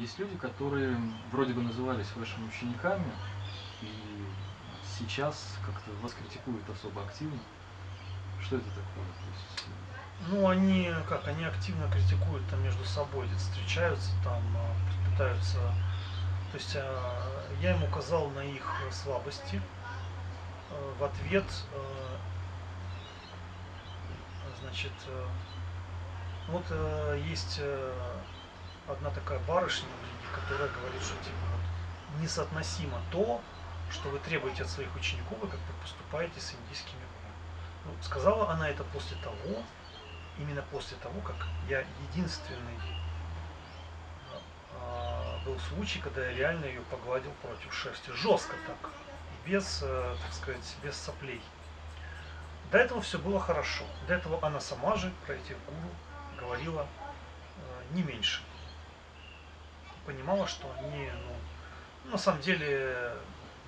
Есть люди, которые вроде бы назывались вашими учениками, и сейчас как-то вас критикуют особо активно. Что это такое? То есть, Ну, они как, они активно критикуют там между собой, встречаются, там а, пытаются. То есть а, я им указал на их слабости. В ответ, значит, вот есть одна такая барышня, которая говорит, что типа вот, несоотносимо то, что вы требуете от своих учеников, и как вы поступаете с индийскими. Ну, сказала она это после того, именно после того, как я единственный а, был случай, когда я реально ее погладил против шерсти. Жестко так. Без, э, так сказать, без соплей. До этого все было хорошо. До этого она сама же про этих гуру говорила э, не меньше. Понимала, что они, ну, на самом деле,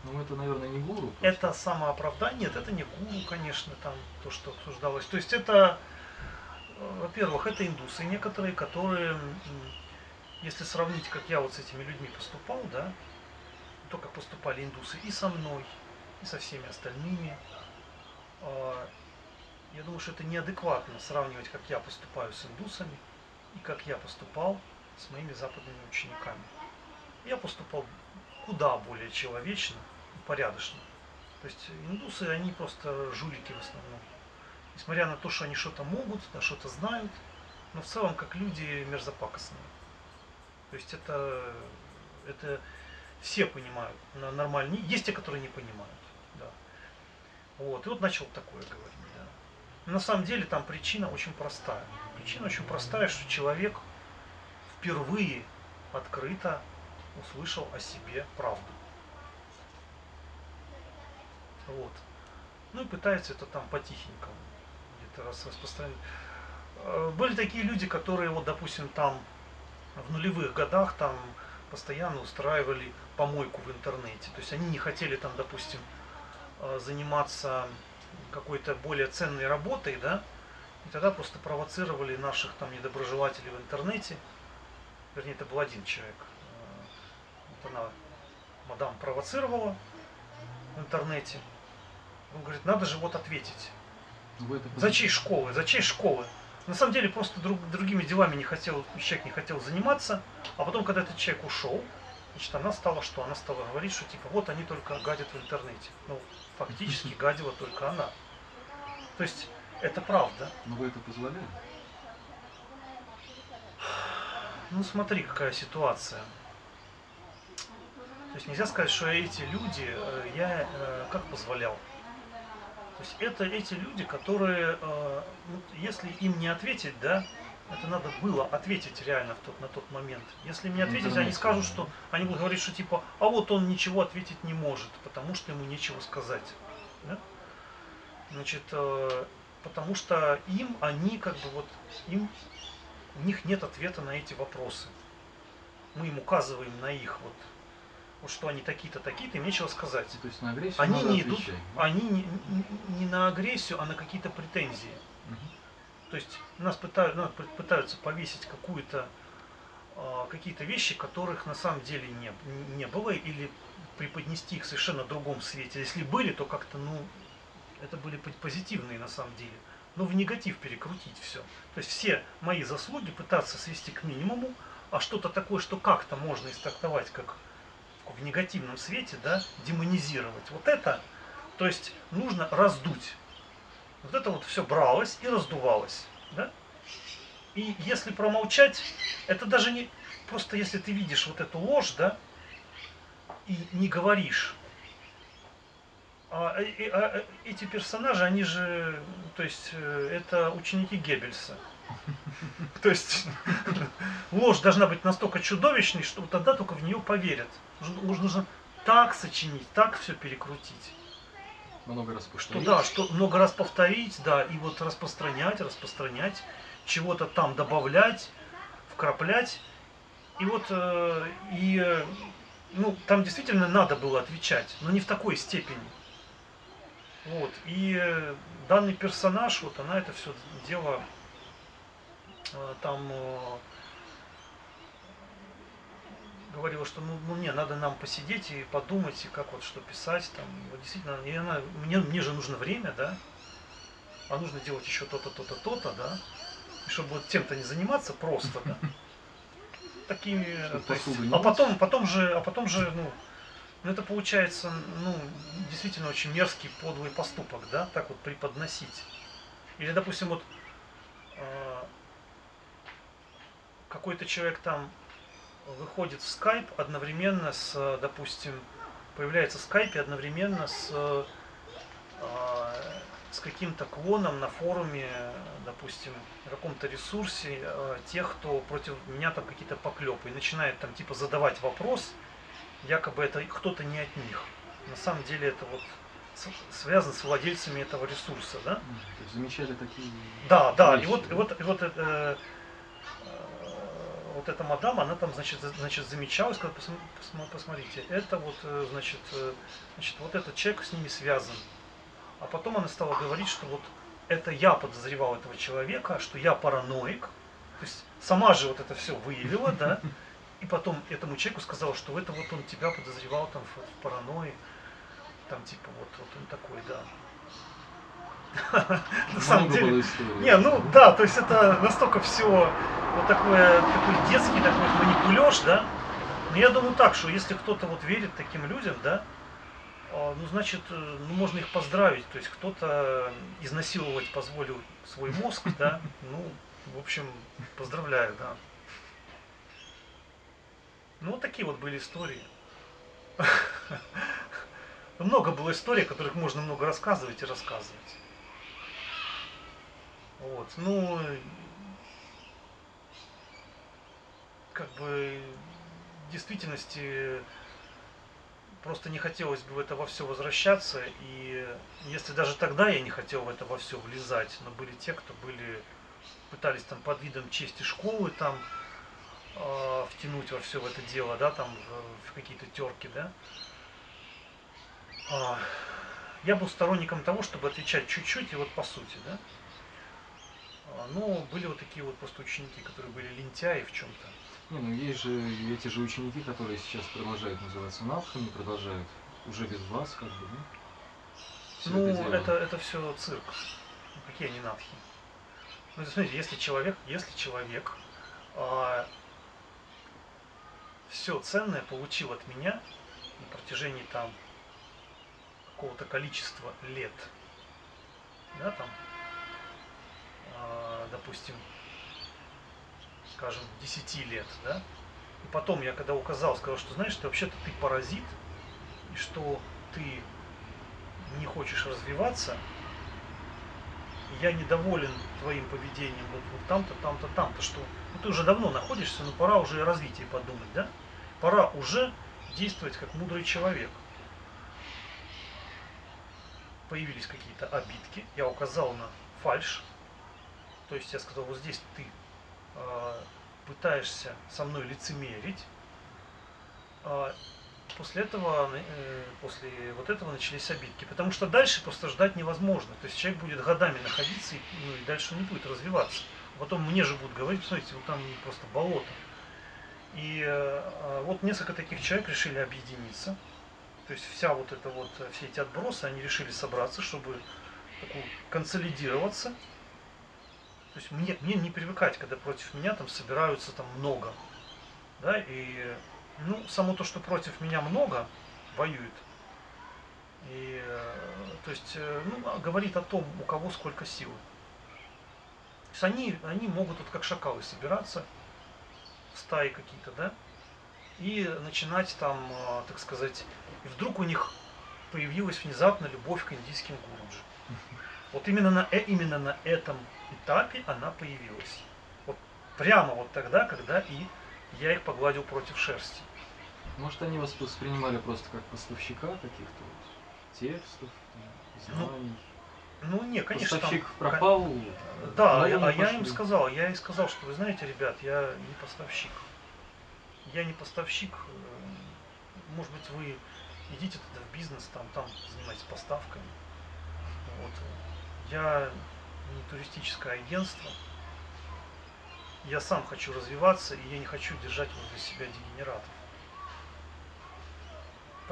ну это, наверное, не гуру. просто. это самооправдание, нет, это не гуру, конечно, там то, что обсуждалось. То есть это, э, во-первых, это индусы некоторые, которые, если сравнить, как я вот с этими людьми поступал, да, то, как поступали индусы и со мной, и со всеми остальными, а, я думаю, что это неадекватно сравнивать, как я поступаю с индусами и как я поступал с моими западными учениками. Я поступал куда более человечно порядочно. То есть индусы, они просто жулики в основном. Несмотря на то, что они что-то могут, да, что-то знают, но в целом как люди мерзопакостные. То есть это, это все понимают нормально. Есть те, которые не понимают. Да. Вот. И вот начал такое говорить. Да. На самом деле там причина очень простая. Причина очень простая, что человек впервые открыто услышал о себе правду. Вот. Ну и пытается это там потихенькому где-то раз распространить. Э, Были такие люди, которые, вот, допустим, там в нулевых годах там постоянно устраивали помойку в интернете. То есть они не хотели там, допустим, э, заниматься какой-то более ценной работой, да, и тогда просто провоцировали наших там недоброжелателей в интернете. Вернее, это был один человек. Э, Вот она, мадам, провоцировала в интернете. Он говорит, надо же вот ответить. Это За чьей школы? За чьей школы? На самом деле просто друг- другими делами не хотел, человек не хотел заниматься, а потом, когда этот человек ушел, значит, она стала что? Она стала говорить, что типа вот они только гадят в интернете. Ну, фактически гадила только она. То есть это правда. Но вы это позволяли? Ну смотри, какая ситуация. То есть нельзя сказать, что эти люди, э, я э, как позволял. То есть это эти люди, которые, э, ну, если им не ответить, да, это надо было ответить реально в тот, на тот момент. Если им не В ответить, они скажут, что они будут говорить, что типа, а вот он ничего ответить не может, потому что ему нечего сказать. Да? Значит, э, потому что им, они как бы вот, им, у них нет ответа на эти вопросы. Мы им указываем на их вот, вот что они такие-то, такие-то, им нечего сказать. То есть на агрессию Они не идут, отвечать. они не, не- на агрессию, а на какие-то претензии. Мгм. То есть нас пытаются, нас пы- пытаются повесить какую-то а, какие-то вещи, которых на самом деле не, не было, или преподнести их в совершенно другом свете. Если были, то как-то, ну, это были по- позитивные на самом деле. Но в негатив перекрутить все. То есть все мои заслуги пытаться свести к минимуму, а что-то такое, что как-то можно истолковать как в негативном свете, да, демонизировать. Вот это, то есть нужно раздуть. Вот это вот все бралось и раздувалось. Да? И если промолчать, это даже не просто если ты видишь вот эту ложь, да, и не говоришь. А, э, э, а, э, эти персонажи, они же, то есть, э, это ученики Геббельса. То есть ложь должна быть настолько чудовищной, что тогда только в нее поверят. Нужно, нужно так сочинить, так все перекрутить. Много раз Что повторить. да, что много раз повторить, да, и вот распространять, распространять, чего-то там добавлять, вкраплять. И вот, и, ну, там действительно надо было отвечать, но не в такой степени. Вот, и э, данный персонаж, вот она это все дело э, там э, говорила, что ну, ну не, надо нам посидеть и подумать, и как вот что писать, там, вот действительно, и она, мне, мне же нужно время, да, а нужно делать еще то-то, то-то, то-то, да, и чтобы вот тем-то не заниматься просто, да, такими, есть, а потом, потом же, а потом же, ну, ну, это получается, ну, действительно очень мерзкий, подлый поступок, да, так вот преподносить. Или, допустим, вот э, какой-то человек там выходит в скайп одновременно с, допустим, появляется в скайпе одновременно с, э, с каким-то клоном на форуме, допустим, на каком-то ресурсе э, тех, кто против меня там какие-то поклепы, и начинает там типа задавать вопрос, якобы это кто-то не от них. На самом деле это вот связано с владельцами этого ресурса, да? То есть замечали такие. Да, да. Вещи, и вот, да? и вот, и вот э, вот эта мадам, она там, значит, значит замечалась, сказала, посмотрите, это вот, э, значит, э, значит, вот этот человек с ними связан. А потом она стала говорить, что вот это я подозревал этого человека, что я параноик. То есть сама же вот это все выявила, да, и потом этому человеку сказала, что это вот он тебя подозревал там в, в паранойи, там типа вот, вот он такой, да. На самом деле. Не, ну да, то есть это настолько все вот такое, такой детский такой манипулеж, да. Но я думаю так, что если кто-то вот верит таким людям, да, а, ну, значит, э, ну, можно их поздравить. То есть кто-то изнасиловать позволил свой мозг, да. Ну, в общем, поздравляю, да. Ну, такие вот были истории. Много было историй, о которых можно много рассказывать и рассказывать. Вот, ну, как бы в действительности просто не хотелось бы в это во все возвращаться. И если даже тогда я не хотел в это во все влезать, но были те, кто были, пытались там под видом чести школы там э, втянуть во все в это дело, да, там в, в какие-то терки, да. Э, я был сторонником того, чтобы отвечать чуть-чуть и вот по сути, да. А, но были вот такие вот просто ученики, которые были лентяи в чем-то. Не, ну есть же эти же ученики, которые сейчас продолжают называться навхами, продолжают уже без вас, как бы, ну. ну, это, это, это все цирк. Какие они навхи? Ну, смотрите, если человек, если человек а, все ценное получил от меня на протяжении там какого-то количества лет, да, там, а, допустим, скажем, 10 лет, да, и потом я когда указал, сказал, что знаешь, ты вообще-то ты паразит, и что ты не хочешь развиваться, я недоволен твоим поведением вот, вот там-то, там-то, там-то, что ну, ты уже давно находишься, но пора уже о развитии подумать, да? Пора уже действовать как мудрый человек. Появились какие-то обидки, я указал на фальш, то есть я сказал, вот здесь ты э, пытаешься со мной лицемерить. Э, после этого, э, после вот этого начались обидки. Потому что дальше просто ждать невозможно. То есть человек будет годами находиться, и, ну, и дальше не будет развиваться. Потом мне же будут говорить, смотрите, вот там просто болото. И э, вот несколько таких человек решили объединиться. То есть вся вот эта вот, все эти отбросы, они решили собраться, чтобы такую, консолидироваться то есть мне, мне не привыкать, когда против меня там собираются там много. Да, и ну, само то, что против меня много, воюет. И, то есть, э, ну, а говорит о том, у кого сколько сил. То есть они, они могут вот как шакалы собираться, стаи какие-то, да, и начинать там, э, так сказать, и вдруг у них появилась внезапно любовь к индийским гуруджи. Вот именно на, э, именно на этом этапе она появилась. Вот прямо вот тогда, когда и я их погладил против шерсти. Может, они вас воспринимали просто как поставщика каких-то вот текстов, ну, знаний? Ну, не, конечно. Поставщик там, пропал. Да, а, я им сказал, я им сказал, что вы знаете, ребят, я не поставщик. Я не поставщик. Э, может быть, вы идите тогда в бизнес, там, там занимайтесь поставками. Вот. Я не туристическое агентство. Я сам хочу развиваться, и я не хочу держать возле себя дегенератов.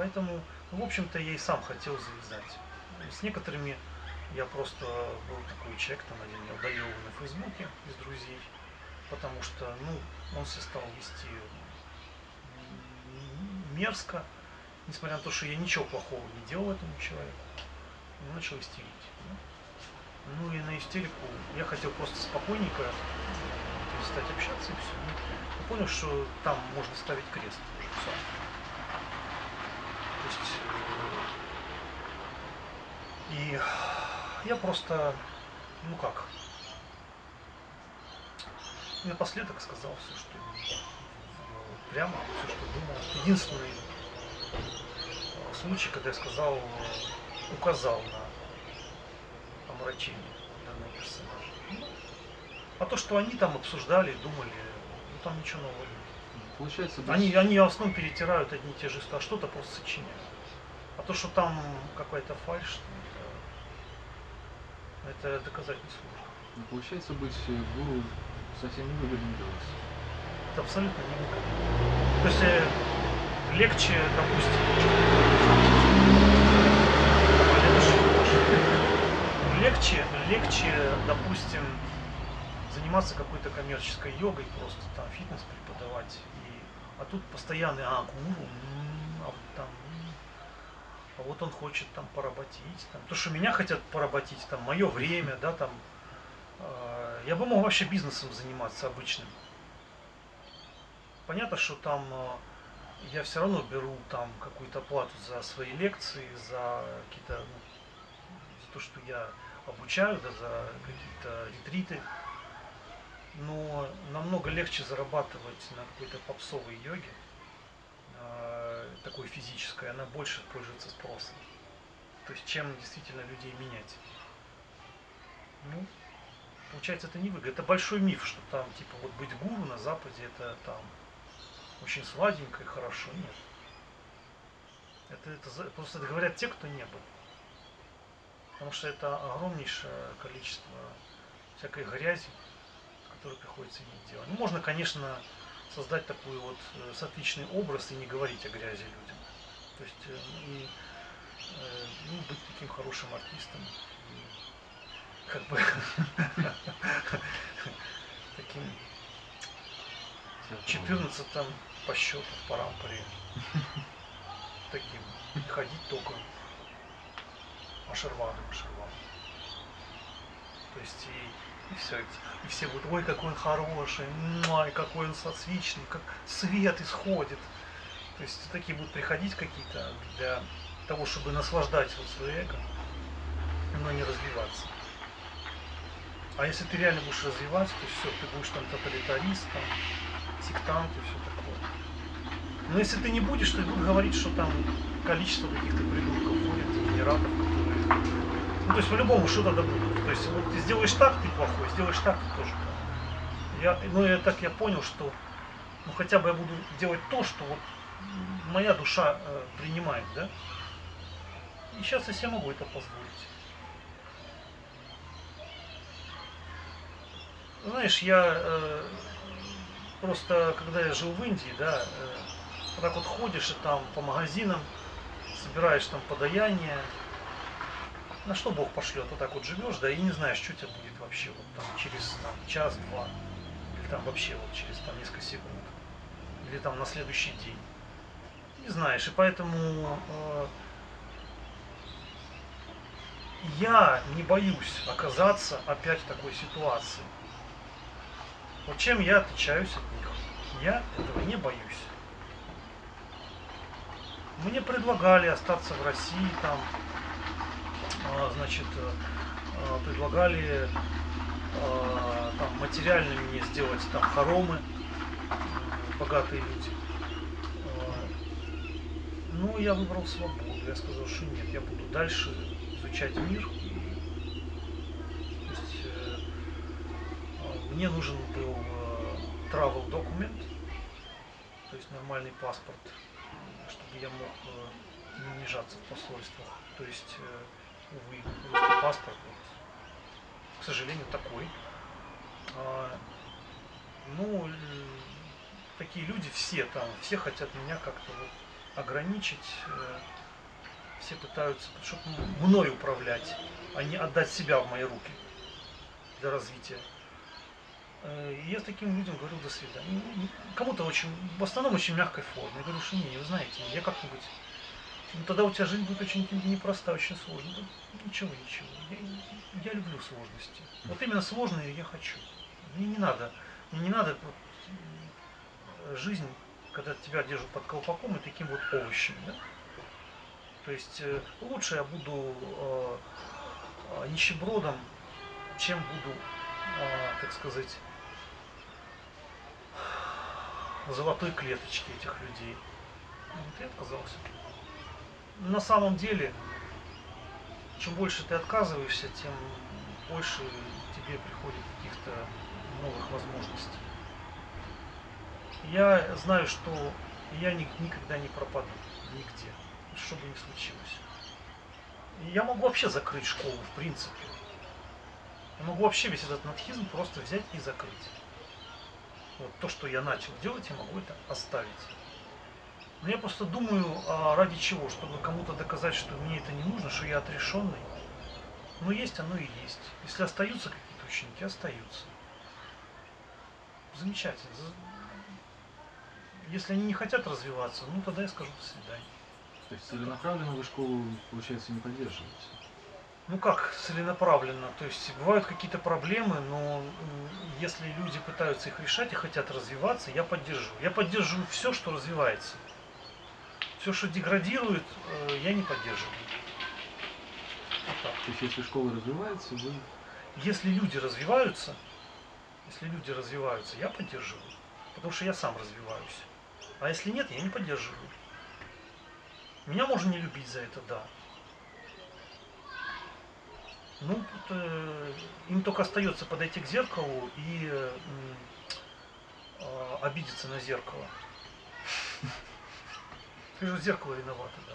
Поэтому, в общем-то, я и сам хотел завязать. С некоторыми я просто был такой человек, там один я удалил на Фейсбуке из друзей, потому что, ну, он себя стал вести мерзко, несмотря на то, что я ничего плохого не делал этому человеку, он начал истерить. Ну и на истерику я хотел просто спокойненько перестать общаться и все. Я понял, что там можно ставить крест уже все. Есть э, и я просто, ну как, напоследок сказал все, что прямо, все, что думал. Единственный случай, когда я сказал, указал на омрачение данного персонажа. А то, что они там обсуждали, думали, ну там ничего нового нет. Получается, они, они в основном перетирают одни и те же, а что-то просто сочиняют. А то, что там какая-то фальшь, это доказать не сложно. Ну, получается, быть гуру совсем не выгодно делать. Это абсолютно не выгодно. То есть э, легче, допустим, легче, легче, допустим, заниматься какой-то коммерческой йогой, просто там фитнес преподавать. И, а тут постоянный, а, гуру, а вот там, а вот он хочет там поработить, там, то, что меня хотят поработить, там, мое время, да, там, э, я бы мог вообще бизнесом заниматься обычным. Понятно, что там э, я все равно беру там какую-то плату за свои лекции, за какие-то, ну, за то, что я обучаю, да, за какие-то ретриты. Но намного легче зарабатывать на какой-то попсовой йоге, э, такой физической, она больше пользуется спросом. То есть чем действительно людей менять. Ну, получается, это не выгодно. Это большой миф, что там, типа, вот быть гуру на Западе, это там очень сладенько и хорошо. Нет. Это, это просто это говорят те, кто не был. Потому что это огромнейшее количество всякой грязи, которую приходится иметь дело. Ну, можно, конечно, создать такой вот э, сатвичный образ и не говорить о грязи людям. То есть э, и э, ну, быть таким хорошим артистом. И, как бы таким 14 по счету в Парампаре. Таким. Ходить только Ашерваном, Ашерваном. То есть и, и все. И все будут, ой, какой он хороший, ой, какой он сосвичный, как свет исходит. То есть такие будут приходить какие-то для того, чтобы наслаждать вот свое эго, но не развиваться. А если ты реально будешь развивать, то все, ты будешь там тоталитарист, там, сектант и все такое. Но если ты не будешь, то будут говорить, что там количество каких-то придурков ходит, генераторов, которые... Ну, то есть по-любому что-то добудут. То есть вот ты сделаешь так, ты плохой, сделаешь так, ты тоже плохой. Я, ну, я так я понял, что ну, хотя бы я буду делать то, что вот моя душа э, принимает, да? И сейчас я себе могу это позволить. Знаешь, я э, просто, когда я жил в Индии, да, э, так вот ходишь и там по магазинам, собираешь там подаяние, на что Бог пошлет, вот так вот живешь, да, и не знаешь, что тебя будет вообще вот там через там, час-два, или там вообще вот через там несколько секунд, или там на следующий день. Не знаешь, и поэтому э, я не боюсь оказаться опять в такой ситуации. Вот чем я отличаюсь от них? Я этого не боюсь. Мне предлагали остаться в России, там, значит, а, предлагали а, там, материально мне сделать там хоромы, богатые люди. Ну, я выбрал свободу. Я сказал, что нет, я буду дальше изучать мир. То есть, э, мне нужен был э, travel документ, то есть нормальный паспорт, чтобы я мог э, не унижаться в посольствах. То есть, э, увы, паспорт, вот, к сожалению, такой. А, ну, такие люди все там, все хотят меня как-то вот ограничить, э, все пытаются, чтобы мной управлять, а не отдать себя в мои руки для развития. Э, и я таким людям говорю до свидания. Кому-то очень, в основном очень мягкой форме. Я говорю, что не, вы знаете, я как-нибудь ну, тогда у тебя жизнь будет очень непростая, очень сложная. Да, ничего, ничего. Я, я люблю сложности. Вот именно сложные я хочу. Мне не надо, мне не надо вот, э, жизнь, когда тебя держат под колпаком и таким вот овощем. Да? То есть э, лучше я буду э, э, нищебродом, чем буду, э, так сказать, золотой клеточки этих людей. Вот я отказался на самом деле, чем больше ты отказываешься, тем больше тебе приходит каких-то новых возможностей. Я знаю, что я никогда не пропаду нигде, что бы ни случилось. Я могу вообще закрыть школу, в принципе. Я могу вообще весь этот надхизм просто взять и закрыть. Вот то, что я начал делать, я могу это оставить. Но я просто думаю, а ради чего? Чтобы кому-то доказать, что мне это не нужно, что я отрешенный. Но есть оно и есть. Если остаются какие-то ученики, остаются. Замечательно. Если они не хотят развиваться, ну тогда я скажу до свидания. То есть целенаправленно вы школу, получается, не поддерживаете? Ну как целенаправленно? То есть бывают какие-то проблемы, но если люди пытаются их решать и хотят развиваться, я поддерживаю. Я поддерживаю все, что развивается. Все, что деградирует, э, я не поддерживаю. Вот так. То есть если школа развивается, вы... Если люди развиваются, если люди развиваются, я поддерживаю. Потому что я сам развиваюсь. А если нет, я не поддерживаю. Меня можно не любить за это, да. Ну, э, им только остается подойти к зеркалу и э, э, обидеться на зеркало. Ты же зеркало виновата, да.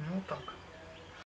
Ну, так.